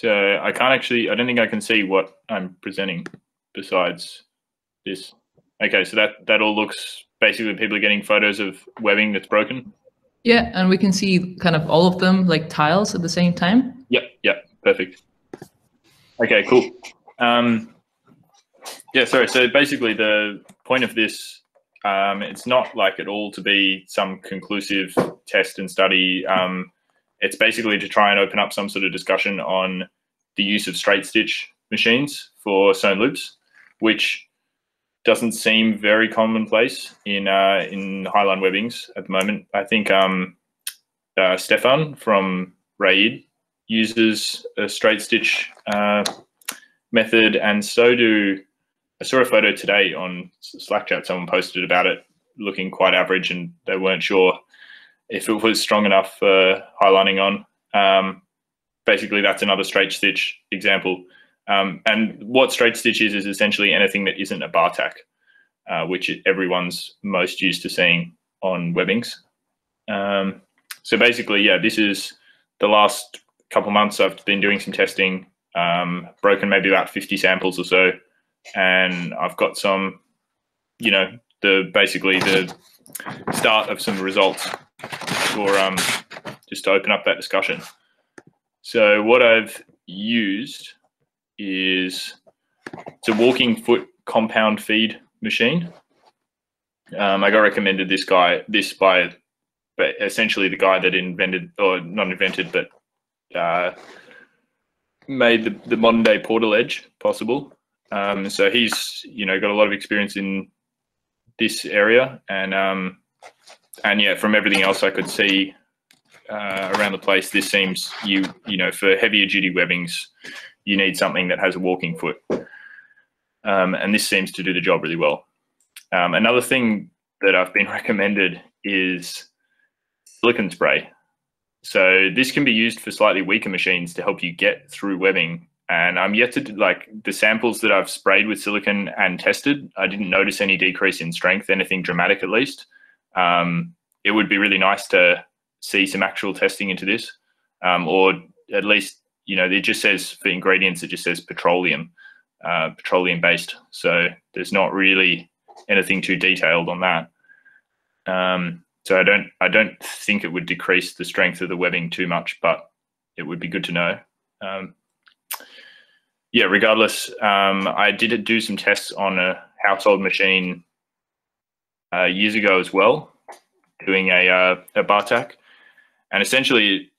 So I can't actually, I don't think I can see what I'm presenting besides this. Okay, so that, that all looks, basically people are getting photos of webbing that's broken. Yeah, and we can see kind of all of them like tiles at the same time. Yep, yep, perfect. Okay, cool. Um, yeah, sorry. So basically, the point of this, um, it's not like at all to be some conclusive test and study. Um, it's basically to try and open up some sort of discussion on the use of straight stitch machines for sewn loops, which doesn't seem very commonplace in uh, in highline webbings at the moment. I think um, uh, Stefan from Raid uses a straight stitch uh, method, and so do. I saw a photo today on Slack chat. Someone posted about it, looking quite average, and they weren't sure if it was strong enough for highlining on. Um, basically, that's another straight stitch example. Um, and what straight stitch is is essentially anything that isn't a bar tack, uh, which everyone's most used to seeing on webbings. Um, so basically, yeah, this is the last couple months I've been doing some testing, um, broken maybe about 50 samples or so, and I've got some, you know, the basically the start of some results for um, just to open up that discussion. So what I've used is it's a walking foot compound feed machine. Um, I got recommended this guy, this by, but essentially the guy that invented, or not invented, but uh, made the, the modern day portaledge possible. Um, so he's, you know, got a lot of experience in this area, and um, and yeah, from everything else I could see uh, around the place, this seems you you know for heavier duty webbings, you need something that has a walking foot, um, and this seems to do the job really well. Um, another thing that I've been recommended is silicon spray. So this can be used for slightly weaker machines to help you get through webbing. And I'm yet to like the samples that I've sprayed with silicon and tested. I didn't notice any decrease in strength, anything dramatic at least. Um, it would be really nice to see some actual testing into this, um, or at least you know it just says for ingredients it just says petroleum, uh, petroleum based. So there's not really anything too detailed on that. Um, so I don't I don't think it would decrease the strength of the webbing too much, but it would be good to know. Um, yeah, regardless, um, I did do some tests on a household machine uh, years ago as well, doing a uh, a bar tack, and essentially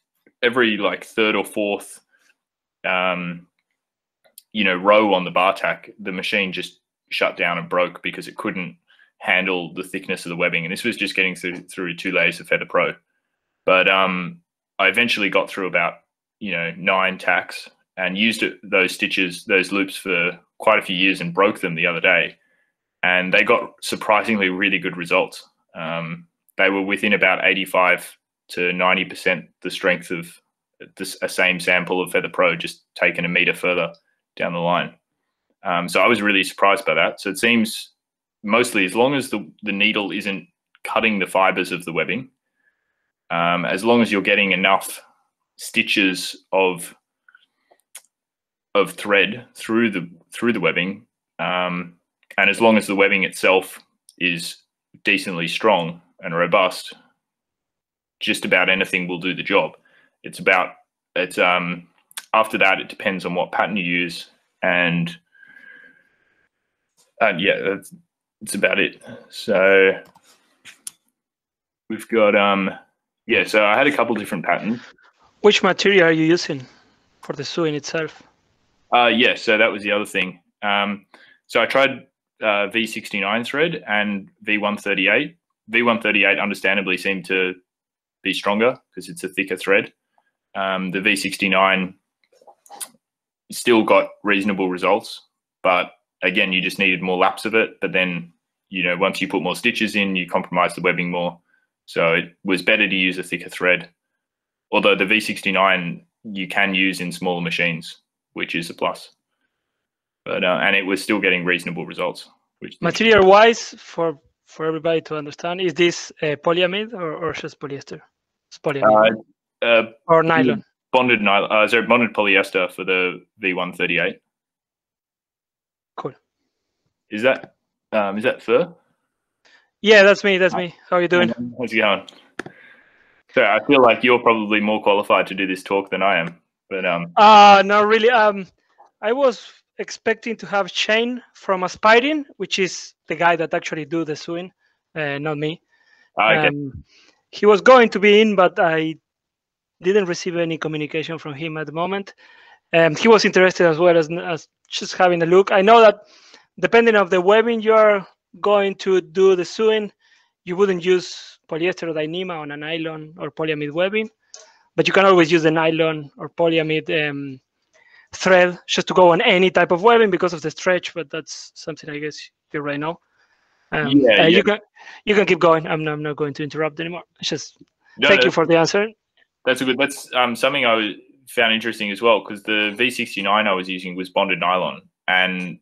every like third or fourth, um, you know, row on the bar tack, the machine just shut down and broke because it couldn't handle the thickness of the webbing, and this was just getting through through two layers of Feather Pro. But um, I eventually got through about you know nine tacks and used those stitches, those loops for quite a few years, and broke them the other day and they got surprisingly really good results. Um, they were within about 85 to 90% the strength of this, a same sample of Feather Pro, just taken a meter further down the line. Um, so I was really surprised by that. So it seems mostly as long as the, the needle isn't cutting the fibers of the webbing, um, as long as you're getting enough stitches of of thread through the through the webbing, um, and as long as the webbing itself is decently strong and robust, just about anything will do the job. It's about it's um after that it depends on what pattern you use and and yeah that's it's about it. So we've got um yeah so I had a couple different patterns. Which material are you using for the sewing itself? Uh yeah so that was the other thing. Um so I tried uh, V69 thread and V138. V138 understandably seemed to be stronger because it's a thicker thread. Um, the V69 still got reasonable results, but again, you just needed more laps of it. But then, you know, once you put more stitches in, you compromise the webbing more. So it was better to use a thicker thread. Although the V69 you can use in smaller machines, which is a plus but uh, and it was still getting reasonable results. Which material wise, for for everybody to understand, is this uh, polyamide or, or just polyester? It's polyamide uh, uh, or nylon. bonded nylon, uh, sorry, bonded polyester for the V138. Cool. Is that um, is that fur? Yeah, that's me. That's me. How are you doing? How's it going? So I feel like you're probably more qualified to do this talk than I am. But um, Uh no, really. Um, I was expecting to have Shane from Aspiring, which is the guy that actually do the suing, uh, not me. ah, okay. Um, he was going to be in, but I didn't receive any communication from him at the moment. Um, he was interested as well as, as just having a look. I know that depending of the webbing you are going to do the sewing, you wouldn't use polyester or Dyneema on a nylon or polyamide webbing, but you can always use the nylon or polyamide um, thread just to go on any type of webbing because of the stretch. But that's something I guess you already know. Um, Yeah, uh, yeah. You can you can keep going. I'm, I'm not going to interrupt anymore. It's just No, thank you for the answer. That's a good. That's um, something I found interesting as well because the V69 I was using was bonded nylon, and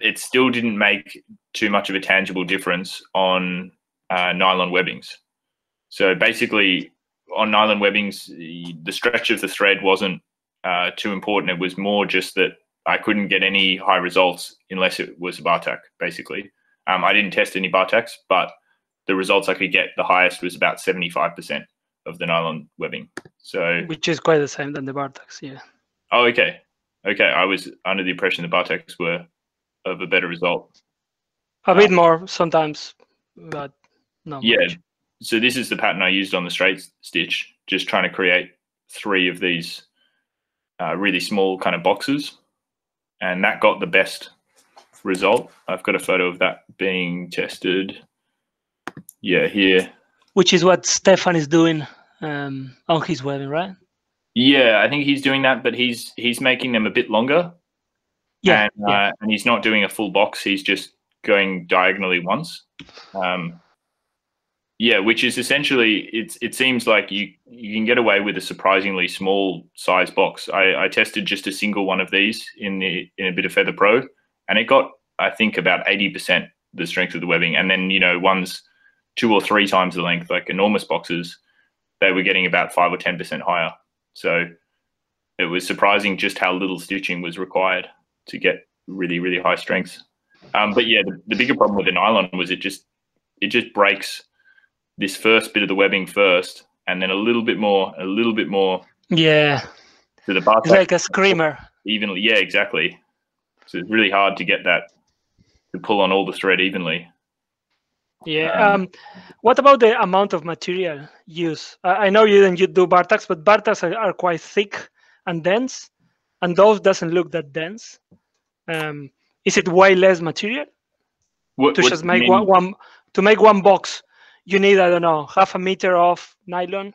it still didn't make too much of a tangible difference on uh, nylon webbings. So basically, on nylon webbings, the- stretch of the thread wasn't uh, too important. It was more just that I couldn't get any high results unless it was a bar tack. Basically, um, I didn't test any bar tacks, but the results I could get the highest was about seventy five percent of the nylon webbing. So, which is quite the same than the bar tacks. Yeah. oh, okay, okay. I was under the impression the bar tacks were of a better result. A bit more sometimes, but not Yeah. much. So this is the pattern I used on the straight stitch, just trying to create three of these uh, really small kind of boxes, and that got the best result. I've got a photo of that being tested. Yeah, here. Which is what Stefan is doing um, on his webbing, right? Yeah, I think he's doing that, but he's he's making them a bit longer. Yeah. and, yeah. uh, and he's not doing a full box. He's just going diagonally once. Um, yeah, which is essentially it's. It seems like you you can get away with a surprisingly small size box. I, I tested just a single one of these in the in a bit of Feather Pro, and it got I think about eighty percent the strength of the webbing, and then you know ones two or three times the length, like enormous boxes, they were getting about five or ten percent higher. So it was surprising just how little stitching was required to get really really high strengths. Um, but yeah, the, the bigger problem with the nylon was it just it just breaks this first bit of the webbing first, and then a little bit more, a little bit more yeah. to the bar like a screamer. evenly. Yeah, exactly. So it's really hard to get that to pull on all the thread evenly. Yeah. Um, Um, what about the amount of material used? I I know you didn't you do bar tacks, but bar tacks are, are quite thick and dense, and those doesn't look that dense. Um, is it way less material What, to what just make one, one to make one box? You need I don't know half a meter of nylon,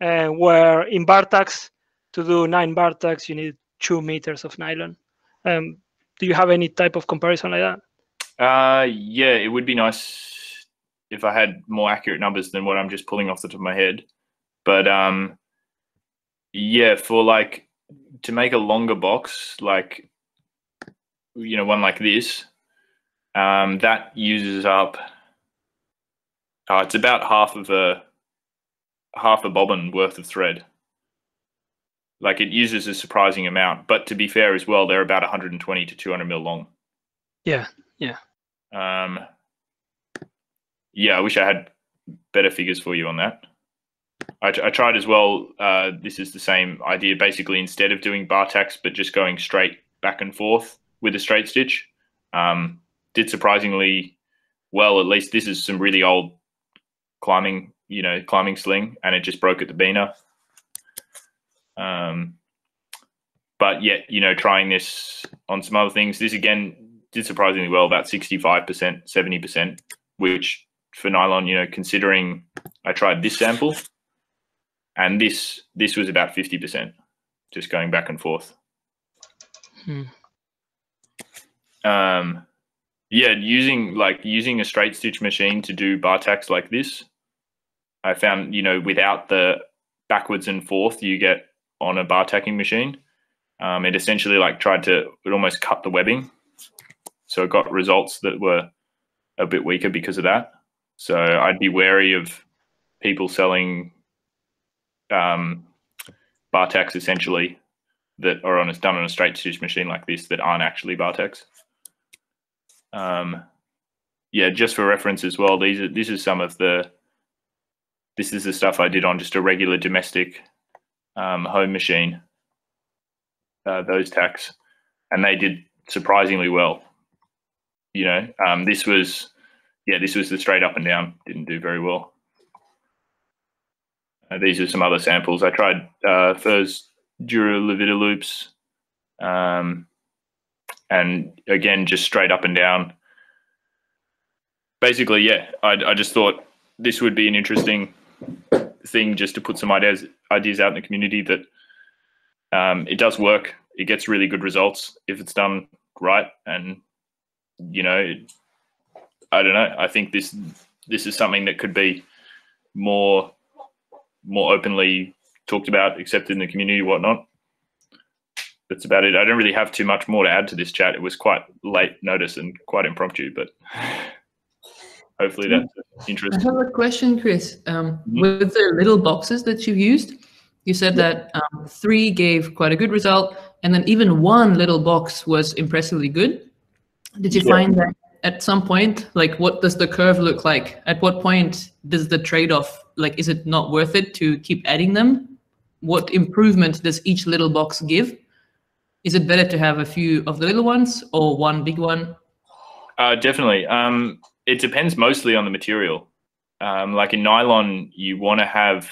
uh, where in bar tacks to do nine bar tacks you need two meters of nylon. Um, do you have any type of comparison like that? Uh, yeah, it would be nice if I had more accurate numbers than what I'm just pulling off the top of my head. But um, yeah, for like to make a longer box, like you know, one like this, um, that uses up. Uh, it's about half of a half a bobbin worth of thread. Like it uses a surprising amount, but to be fair as well, they're about 120 to 200 mil long. Yeah. Yeah. Um, yeah, I wish I had better figures for you on that. I, I tried as well. Uh, this is the same idea. Basically, instead of doing bar tacks, but just going straight back and forth with a straight stitch, um, did surprisingly well. At least this is some really old climbing, you know, climbing sling, and it just broke at the biner. Um, but yet, you know, trying this on some other things, this again did surprisingly well, about 65%, 70%, which for nylon, you know, considering I tried this sample and this this was about 50%, just going back and forth. Hmm. Um yeah, using like using a straight stitch machine to do bar tacks like this, I found, you know, without the backwards and forth you get on a bar tacking machine, um, it essentially like tried to it almost cut the webbing so it got results that were a bit weaker because of that. So I'd be wary of people selling um, bar tacks essentially that are on a, done on a straight stitch machine like this that aren't actually bar tacks. Um, yeah, just for reference as well, these are this is some of the this is the stuff I did on just a regular domestic um, home machine. Uh, those tacks, and they did surprisingly well. You know, um, this was yeah, this was the straight up and down. Didn't do very well. Uh, these are some other samples. I tried uh, Furze Dura Levita loops, um, and again, just straight up and down. Basically, yeah, I, I just thought this would be an interesting thing just to put some ideas ideas out in the community that um, it does work. It gets really good results if it's done right, and you know, I don't know. I think this this is something that could be more more openly talked about, accepted in the community, whatnot. That's about it. I don't really have too much more to add to this chat. It was quite late notice and quite impromptu, but hopefully that's interesting. I have a question, Chris. Um, mm-hmm. With the little boxes that you used, you said that um, three gave quite a good result, and then even one little box was impressively good. Did you yeah. find that at some point, like what does the curve look like? At what point does the trade-off, like is it not worth it to keep adding them? What improvement does each little box give? Is it better to have a few of the little ones or one big one? Uh, definitely. Um, it depends mostly on the material. Um, like in nylon, you want to have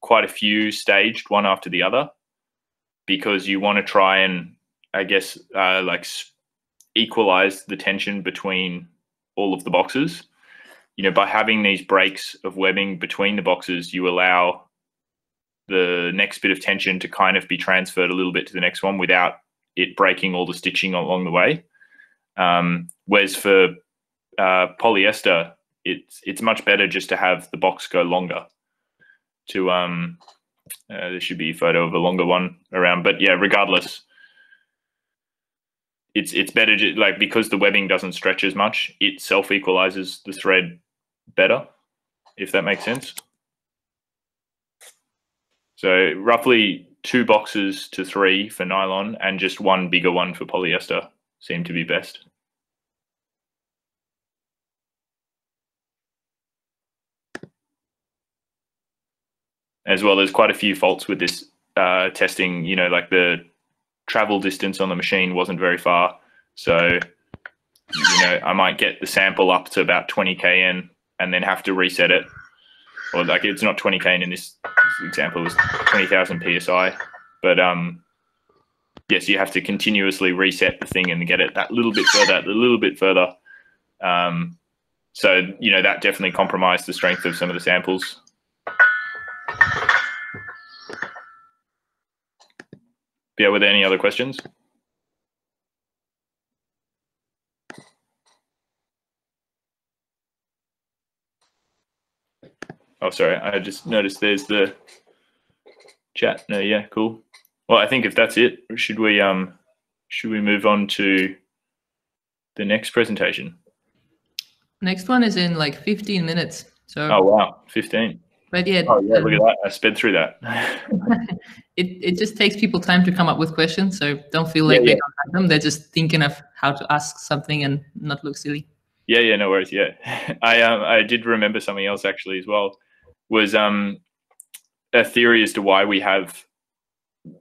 quite a few staged one after the other because you want to try and, I guess, uh, like equalize the tension between all of the boxes. You know, by having these breaks of webbing between the boxes, you allow the next bit of tension to kind of be transferred a little bit to the next one without it breaking all the stitching along the way. Um, whereas for uh, polyester, it's it's much better just to have the box go longer. To um, uh, there should be a photo of a longer one around, but yeah, regardless, it's it's better to, like because the webbing doesn't stretch as much, it self equalizes the thread better, if that makes sense. So roughly two boxes to three for nylon and just one bigger one for polyester seem to be best. As well, there's quite a few faults with this uh, testing, you know, like the travel distance on the machine wasn't very far. So, you know, I might get the sample up to about 20 kn and then have to reset it. Or like it's not 20 kn in this example, it was 20,000 psi. But um, yes, you have to continuously reset the thing and get it that little bit further, a little bit further. Um, so, you know, that definitely compromised the strength of some of the samples. Yeah, were there any other questions? Oh, sorry. I just noticed there's the chat. No, yeah, cool. Well, I think if that's it, should we um should we move on to the next presentation? Next one is in like 15 minutes. So Oh wow, 15. But yeah, oh, yeah, look at that. I sped through that. it, it just takes people time to come up with questions. So don't feel like yeah, they yeah. don't have them. They're just thinking of how to ask something and not look silly. Yeah, yeah, no worries. Yeah. I um I did remember something else actually as well. Was um a theory as to why we have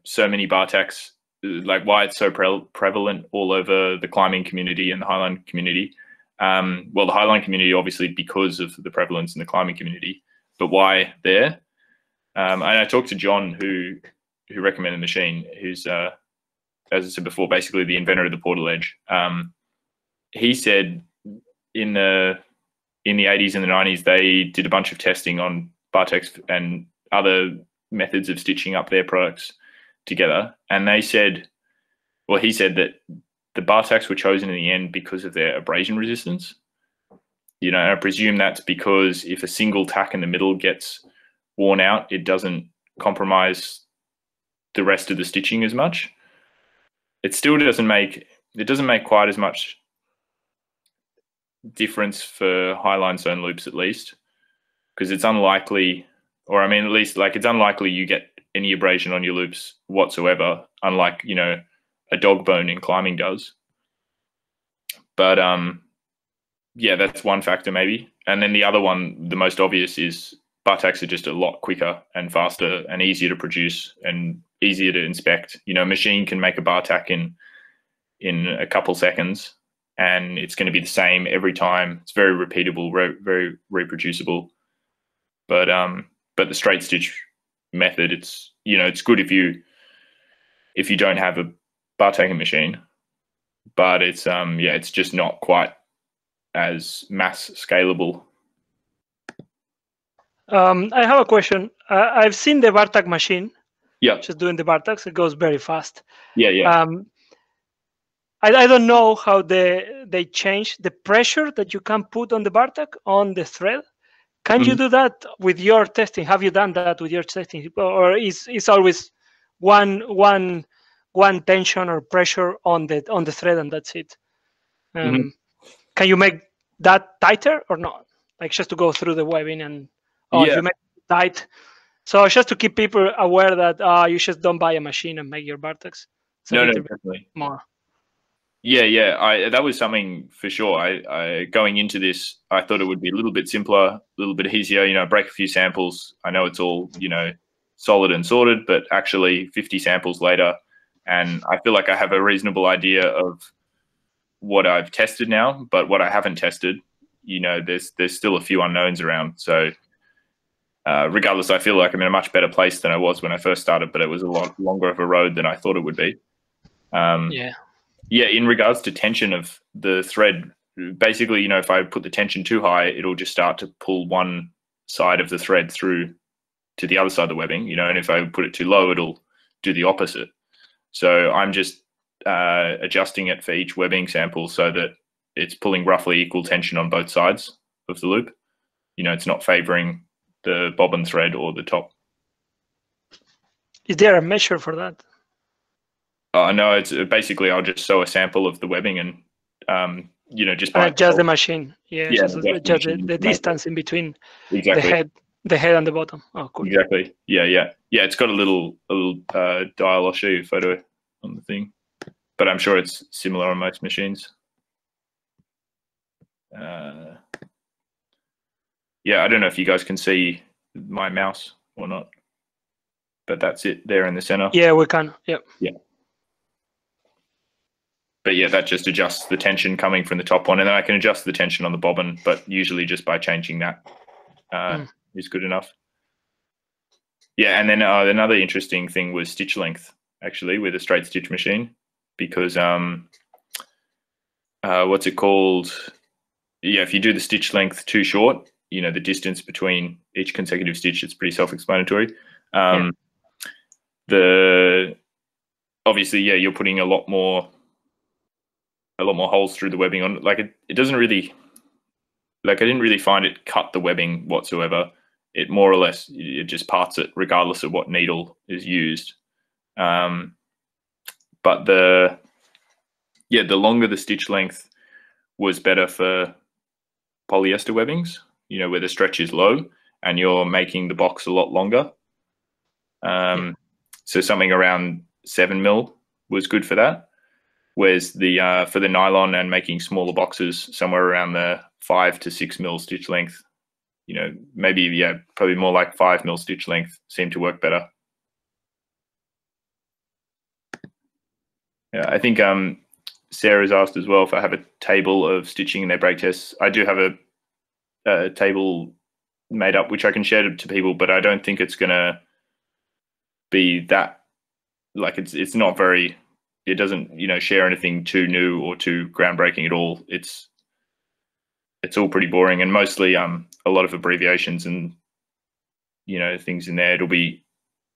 so many bar tacks, like why it's so pre- prevalent all over the climbing community and the highline community. Um, well, the highline community, obviously, because of the prevalence in the climbing community but why there? Um, and I talked to John, who who recommended the machine, who's uh, as I said before, basically the inventor of the Portaledge. Um, he said in the in the 80s and the 90s, they did a bunch of testing on bar tacks and other methods of stitching up their products together, and they said, well, he said that the bar tacks were chosen in the end because of their abrasion resistance. You know, I presume that's because if a single tack in the middle gets worn out, it doesn't compromise the rest of the stitching as much. It still doesn't make it doesn't make quite as much difference for highline sewn loops at least because it's unlikely or I mean at least like it's unlikely you get any abrasion on your loops whatsoever, unlike you know a dog bone in climbing does. But um, yeah, that's one factor maybe. And then the other one, the most obvious, is bar tacks are just a lot quicker and faster and easier to produce and easier to inspect. You know, a machine can make a bar tack in in a couple seconds, and it's going to be the same every time. It's very repeatable, re- very reproducible. But um, but the straight stitch method, it's you know, it's good if you if you don't have a bar tacking machine, but it's um yeah, it's just not quite as mass scalable. Um, I have a question. Uh, I've seen the bar tack machine. Yeah. Just doing the bar tacks, it goes very fast. Yeah, yeah. Um, I, I don't know how they they change the pressure that you can put on the bar tack on the thread. Can you Mhm. do that with your testing? Have you done that with your testing, or is is always one one one tension or pressure on the on the thread and that's it? Um, Mhm. Can you make that tighter or not? Like just to go through the webbing and oh, Yeah. you make it tight. So just to keep people aware that uh, you just don't buy a machine and make your. It's a no, no, definitely. more. Yeah, yeah. I that was something for sure. I, I going into this, I thought it would be a little bit simpler, a little bit easier. You know, break a few samples. I know it's all you know, solid and sorted, but actually, fifty samples later, and I feel like I have a reasonable idea of what I've tested now. But what I haven't tested, you know, there's there's still a few unknowns around. So. Uh, regardless, I feel like I'm in a much better place than I was when I first started, but it was a lot longer of a road than I thought it would be. Um, Yeah. yeah, in regards to tension of the thread, basically, you know, if I put the tension too high, it'll just start to pull one side of the thread through to the other side of the webbing, you know, and if I put it too low, it'll do the opposite. So I'm just uh, adjusting it for each webbing sample so that it's pulling roughly equal tension on both sides of the loop. You know, it's not favoring the bobbin thread or the top. Is there a measure for that? Uh, no, it's uh, basically I'll just sew a sample of the webbing and, um, you know, just by Uh, just itself. the machine. Yeah, Yeah, just, the the, the, machine the makes distance in between exactly. the head, the head and the bottom. Oh, cool. Exactly. Yeah, yeah, yeah. It's got a little, a little uh, dial. I'll show you a photo on the thing, but I'm sure it's similar on most machines. Uh, yeah, I don't know if you guys can see my mouse or not, but that's it there in the center. Yeah, we can. Yep. Yeah. But yeah, that just adjusts the tension coming from the top one, and then I can adjust the tension on the bobbin, but usually just by changing that uh, Mm. is good enough. Yeah, and then uh, another interesting thing was stitch length, actually, with a straight stitch machine, because um, uh, what's it called? Yeah, if you do the stitch length too short, you know the distance between each consecutive stitch, it's pretty self-explanatory. Um, The obviously, yeah, you're putting a lot more a lot more holes through the webbing on like it, it doesn't really like I didn't really find it cut the webbing whatsoever. It more or less it just parts it regardless of what needle is used. Um, but the yeah, the longer the stitch length was better for polyester webbings, you know, where the stretch is low and you're making the box a lot longer. Um, so something around seven mil was good for that. Whereas the uh, for the nylon and making smaller boxes somewhere around the five to six mil stitch length you know maybe yeah probably more like five mil stitch length seemed to work better yeah i think um sarah's asked as well if i have a table of stitching in their break tests. I do have a, a table made up which i can share to, to people but i don't think it's going to be that like it's it's not very it doesn't you know share anything too new or too groundbreaking at all. It's it's all pretty boring and mostly um a lot of abbreviations and you know things in there. It'll be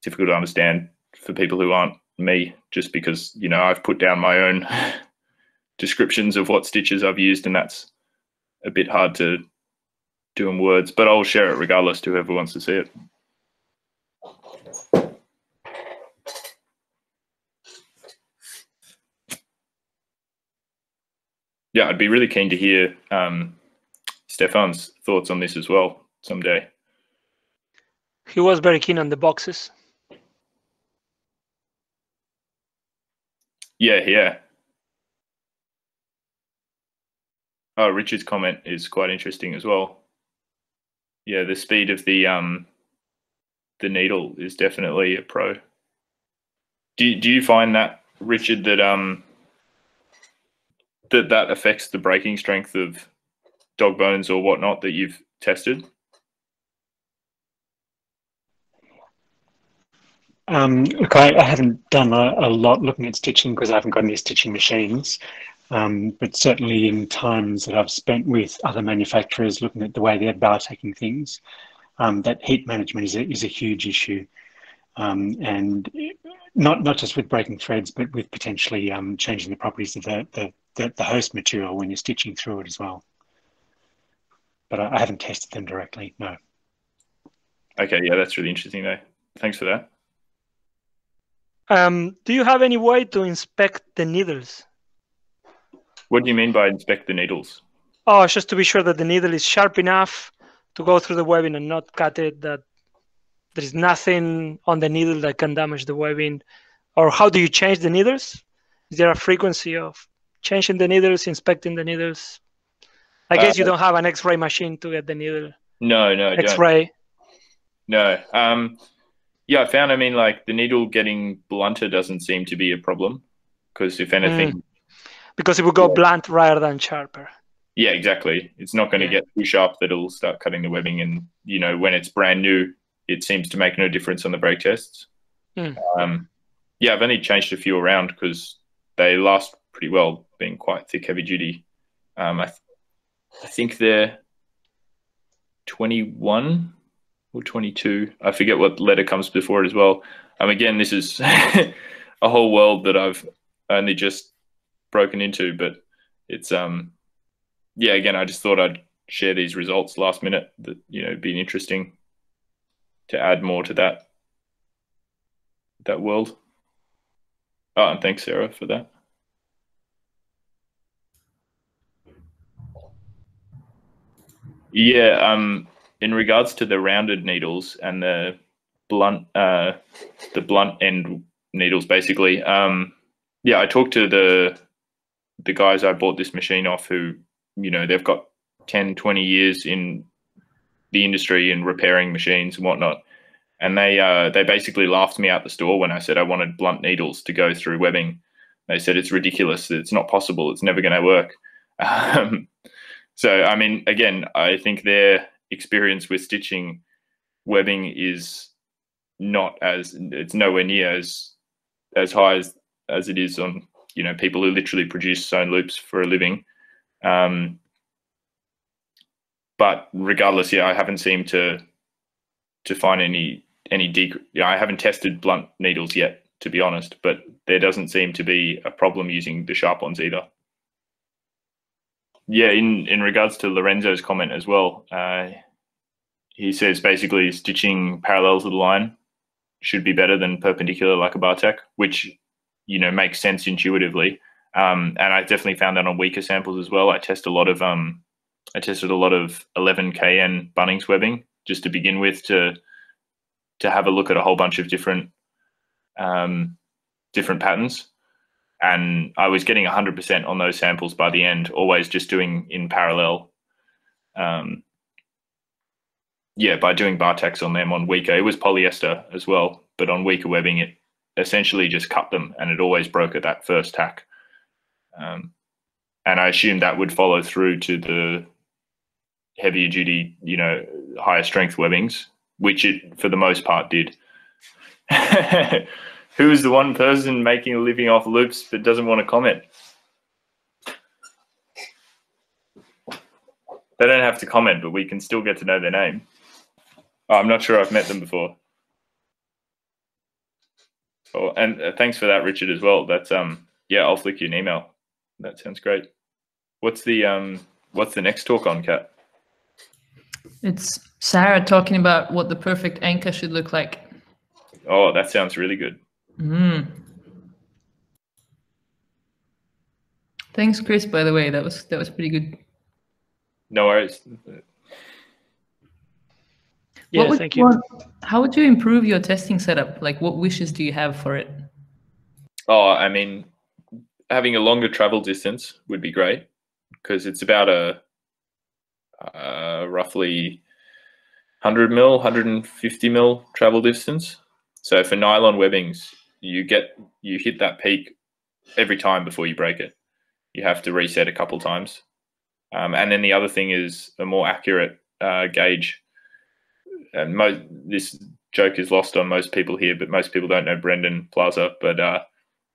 difficult to understand for people who aren't me just because you know i've put down my own descriptions of what stitches i've used and that's a bit hard to do in words but i'll share it regardless to whoever wants to see it yeah, I'd be really keen to hear um, Stefan's thoughts on this as well someday. He was very keen on the boxes. Yeah, yeah. Oh, Richard's comment is quite interesting as well. Yeah, the speed of the um the needle is definitely a pro. Do do you find that Richard that um that that affects the breaking strength of dog bones or whatnot that you've tested? Um, look, I, I, haven't done a, a, lot looking at stitching because I haven't got any stitching machines. Um, but certainly in times that I've spent with other manufacturers looking at the way they're bar tacking things, um, that heat management is a, is a huge issue. Um, and not not just with breaking threads, but with potentially um, changing the properties of the, the, the, the, host material when you're stitching through it as well. But I, I haven't tested them directly, no. Okay, yeah, that's really interesting though. Thanks for that. Um, do you have any way to inspect the needles? What do you mean by inspect the needles? Oh, just to be sure that the needle is sharp enough to go through the webbing and not cut it, that there is nothing on the needle that can damage the webbing. Or how do you change the needles? Is there a frequency of changing the needles, inspecting the needles? I guess uh, you don't have an X-ray machine to get the needle. No, no, X-ray. No. Um, yeah, I found. I mean, like the needle getting blunter doesn't seem to be a problem because if anything, mm. because it will go yeah. blunt rather than sharper. Yeah, exactly. It's not going to yeah. get too sharp that it'll start cutting the webbing, and you know when it's brand new, it seems to make no difference on the break tests. Mm. Um, yeah, I've only changed a few around because they last pretty well, being quite thick, heavy duty. Um, I, th- I think they're 21 or 22. I forget what letter comes before it as well. Um, again, this is a whole world that I've only just broken into, but it's um, yeah. Again, I just thought I'd share these results last minute. That you know, be interesting to add more to that that world. Oh, and thanks, Sarah, for that. Yeah, um, in regards to the rounded needles and the blunt uh, the blunt end needles basically um, yeah i talked to the the guys i bought this machine off who you know they've got 10 20 years in the industry and repairing machines and whatnot. And they uh, they basically laughed me out the store when i said i wanted blunt needles to go through webbing. They said it's ridiculous. It's not possible. It's never going to work. Um, so i mean again i think they're experience with stitching webbing is not as it's nowhere near as as high as as it is on you know people who literally produce sewn loops for a living. Um, but regardless yeah i haven't seemed to to find any any dec- i haven't tested blunt needles yet to be honest but there doesn't seem to be a problem using the sharp ones either yeah, in in regards to Lorenzo's comment as well, uh, he says basically stitching parallel to the line should be better than perpendicular like a bar tack, which you know makes sense intuitively. Um, and I definitely found that on weaker samples as well. I test a lot of um, I tested a lot of 11 kN Bunnings webbing just to begin with to to have a look at a whole bunch of different um, different patterns and I was getting 100% on those samples by the end, always just doing in parallel. Um, yeah, by doing bar tacks on them on weaker, it was polyester as well, but on weaker webbing, it essentially just cut them and it always broke at that first tack. Um, and I assumed that would follow through to the heavier duty, you know, higher strength webbings, which it for the most part did. who is the one person making a living off loops but doesn't want to comment? They don't have to comment, but we can still get to know their name. Oh, I'm not sure I've met them before. Oh, and uh, thanks for that, Richard, as well. That's um, yeah, I'll flick you an email. That sounds great. What's the um, what's the next talk on, Kat? It's Sarah talking about what the perfect anchor should look like. Oh, that sounds really good. Mm. Thanks, Chris. By the way, that was that was pretty good. No worries. Yeah, thank you. Want, how would you improve your testing setup? Like, what wishes do you have for it? Oh, I mean, having a longer travel distance would be great because it's about a uh, roughly 100 mil, 150 mil travel distance. So for nylon webbings, you get you hit that peak every time before you break it. You have to reset a couple times. Um, and then the other thing is a more accurate uh, gauge. And most this joke is lost on most people here, but most people don't know Brendan Plaza. But uh,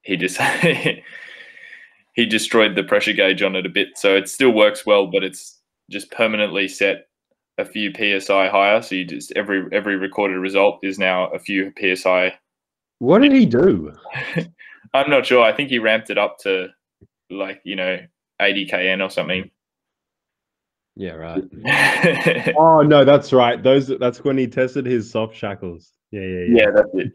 he just he destroyed the pressure gauge on it a bit, so it still works well, but it's just permanently set a few psi higher. So you just every every recorded result is now a few psi. What did he do? I'm not sure. I think he ramped it up to like you know 80 kn or something. Yeah, right. oh no, that's right. Those that's when he tested his soft shackles. Yeah, yeah, yeah. Yeah, that's it.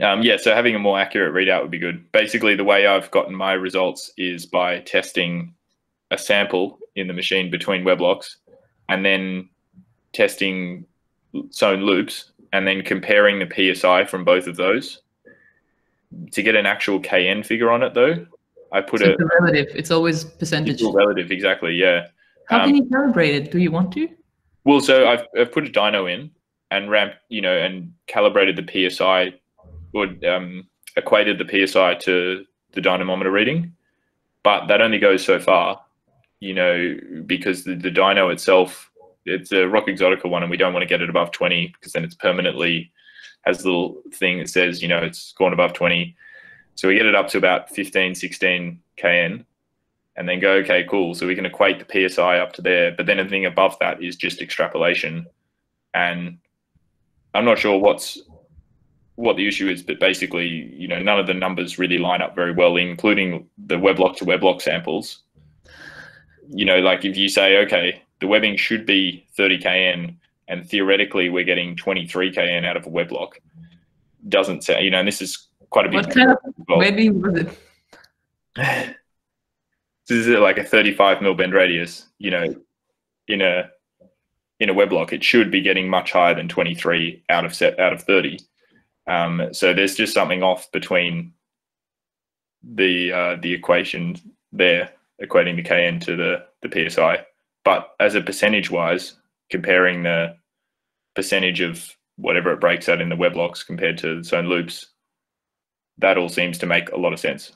Yeah. um, yeah, so having a more accurate readout would be good. Basically, the way I've gotten my results is by testing a sample in the machine between weblocks and then testing sewn loops and then comparing the PSI from both of those. To get an actual KN figure on it, though, I put so a, it's a relative. It's always percentage. Relative, exactly. Yeah. How um, can you calibrate it? Do you want to? Well, so I've, I've put a dyno in and ramped, you know, and calibrated the PSI or um, equated the PSI to the dynamometer reading, but that only goes so far, you know, because the, the dyno itself, it's a Rock Exotica one, and we don't want to get it above 20 because then it's permanently has a little thing that says, you know, it's gone above 20 so we get it up to about 15, 16 kn and then go, okay, cool. So we can equate the PSI up to there. But then anything above that is just extrapolation. And I'm not sure what's what the issue is, but basically, you know, none of the numbers really line up very well, including the weblock to weblock samples. You know, like if you say, okay, the webbing should be 30 kn, and theoretically we're getting 23 kn out of a weblock, doesn't say, you know, and this is quite a big. What kind of webbing was it? this is like a 35 mil bend radius. You know, in a in a weblock, it should be getting much higher than 23 out of set out of 30. Um, so there's just something off between the uh, the equation there, equating the kn to the the psi. But as a percentage wise, comparing the percentage of whatever it breaks out in the weblocks compared to its own loops, that all seems to make a lot of sense.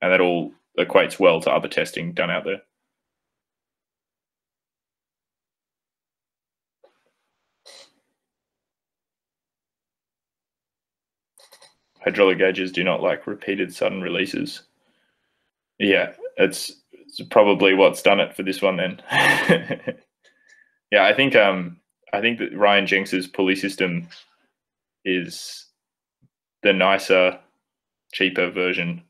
And that all equates well to other testing done out there. Hydraulic gauges do not like repeated sudden releases. Yeah, it's, it's probably what's done it for this one then. yeah, I think um I think that Ryan Jenks's pulley system is the nicer cheaper version.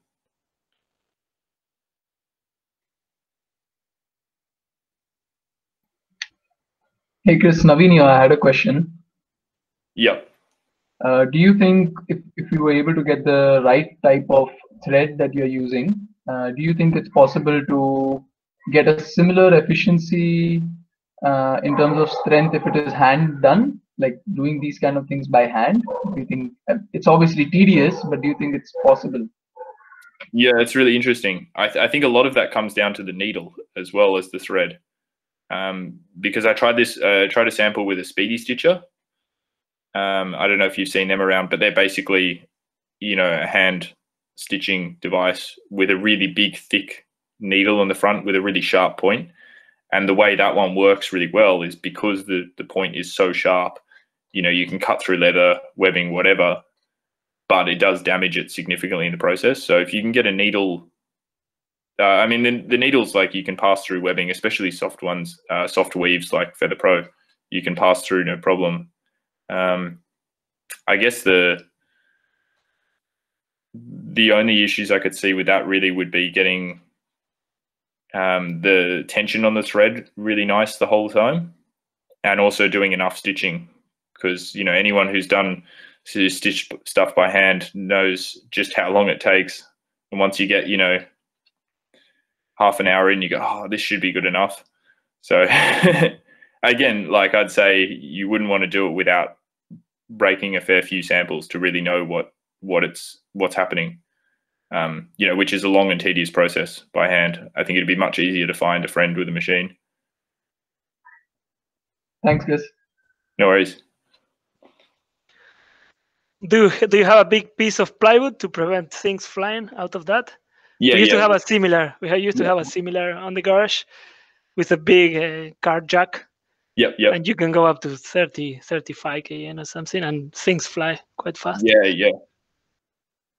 Hey Chris, Naveen I had a question. Yep. Uh, do you think if, if you were able to get the right type of thread that you're using, do you think it's possible to get a similar efficiency uh, in terms of strength if it is hand done like doing these kind of things by hand? Do you think uh, it's obviously tedious but do you think it's possible? Yeah it's really interesting. I, th- I think a lot of that comes down to the needle as well as the thread. Um, because i tried this uh, tried a sample with a speedy stitcher. Um, i don't know if you've seen them around but they're basically you know a hand stitching device with a really big thick needle on the front with a really sharp point. And the way that one works really well is because the, the point is so sharp you know you can cut through leather webbing whatever but it does damage it significantly in the process. So if you can get a needle uh, i mean the, the, needles like you can pass through webbing especially soft ones uh, soft weaves like feather pro you can pass through no problem. Um, i guess the the only issues i could see with that really would be getting um, the tension on the thread really nice the whole time and also doing enough stitching because you know anyone who's done stitch stuff by hand knows just how long it takes. And once you get you know half an hour in, you go, oh, this should be good enough. So again, like I'd say, you wouldn't want to do it without breaking a fair few samples to really know what what it's what's happening. Um, you know, which is a long and tedious process by hand. I think it'd be much easier to find a friend with a machine. Thanks, Chris. No worries. Do do you have a big piece of plywood to prevent things flying out of that? Yeah, we used yeah. to have a similar. We used to Yeah. have a similar on the garage with a big uh, car jack, Yep, yep. and you can go up to 30, 35 kn or something, and things fly quite fast. Yeah, yeah.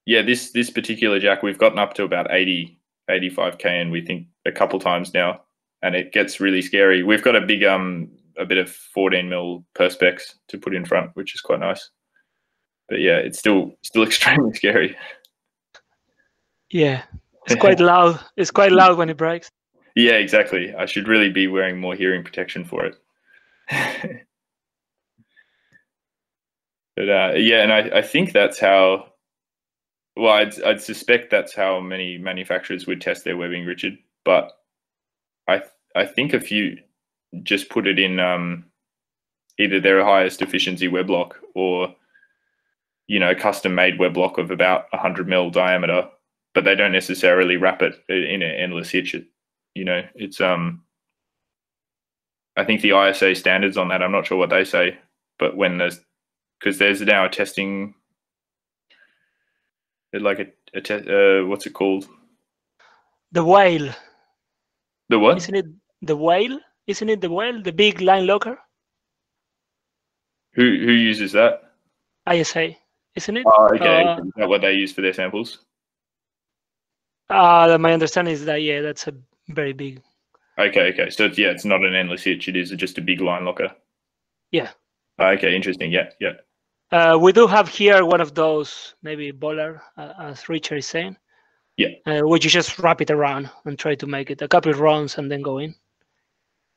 Yeah, this this particular jack we've gotten up to about 80 85k and we think a couple times now and it gets really scary. We've got a big um a bit of 14 mil perspex to put in front, which is quite nice. But yeah, it's still still extremely scary. Yeah, it's quite loud. It's quite loud when it breaks. Yeah, exactly. I should really be wearing more hearing protection for it. but uh, yeah, and I, I think that's how. Well, I'd, I'd suspect that's how many manufacturers would test their webbing, Richard. But I I think a few just put it in um, either their highest efficiency weblock or you know custom made weblock of about 100 mil diameter, but they don't necessarily wrap it in an endless hitch. It, you know, it's um. I think the ISA standards on that. I'm not sure what they say, but when there's because there's now a testing like a, a te- uh, what's it called? The whale, The what? isn't it? The whale, isn't it? The whale, the big line locker, Who who uses that? ISA, isn't it? Oh, okay. Uh, is that what they use for their samples? Uh, my understanding is that yeah, that's a very big. Okay, okay. So it's, yeah, it's not an endless hitch. It is just a big line locker. Yeah. Okay, interesting. Yeah, yeah. Uh, we do have here one of those, maybe bowler, uh, as Richard is saying. Yeah. Uh, which you just wrap it around and try to make it a couple of rounds and then go in.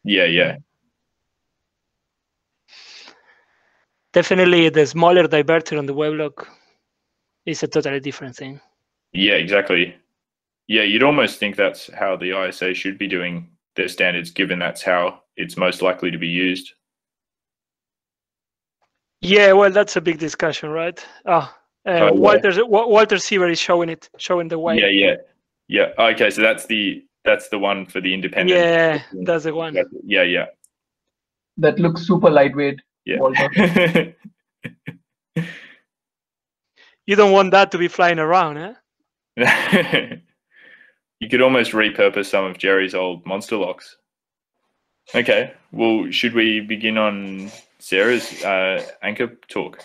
Yeah, yeah. Definitely, the smaller diverter on the weblock is a totally different thing. Yeah, exactly. Yeah, you'd almost think that's how the ISA should be doing their standards, given that's how it's most likely to be used. Yeah, well, that's a big discussion, right? Ah, uh, Oh, yeah. Walter Wa- Walter Siever is showing it, showing the way. Yeah, yeah, yeah. Okay, so that's the that's the one for the independent. Yeah, that's the one. That's- Yeah, yeah, That looks super lightweight. yeah. Walter. You don't want that to be flying around, eh? you could almost repurpose some of Jerry's old monster locks. Okay, well, should we begin on Sarah's uh, anchor talk?